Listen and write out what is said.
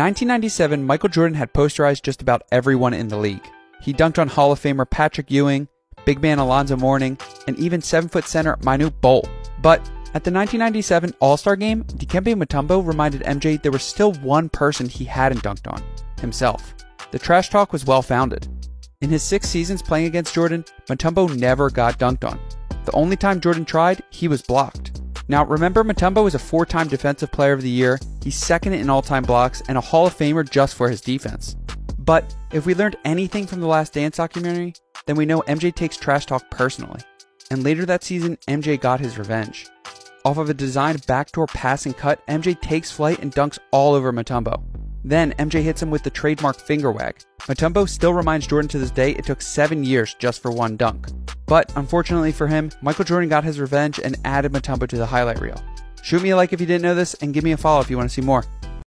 1997, Michael Jordan had posterized just about everyone in the league. He dunked on Hall of Famer Patrick Ewing, big man Alonzo Mourning, and even 7 foot center Manute Bol. But at the 1997 All Star game, Dikembe Mutombo reminded MJ there was still one person he hadn't dunked on himself. The trash talk was well founded. In his six seasons playing against Jordan, Mutombo never got dunked on. The only time Jordan tried, he was blocked. Now, remember, Mutombo is a four time Defensive Player of the Year, he's second in all time blocks, and a Hall of Famer just for his defense. But if we learned anything from the Last Dance documentary, then we know MJ takes trash talk personally. And later that season, MJ got his revenge. Off of a designed backdoor passing cut, MJ takes flight and dunks all over Mutombo. Then MJ hits him with the trademark finger wag. Mutombo still reminds Jordan to this day it took seven years just for one dunk. But unfortunately for him, Michael Jordan got his revenge and added Mutombo to the highlight reel. Shoot me a like if you didn't know this, and give me a follow if you want to see more.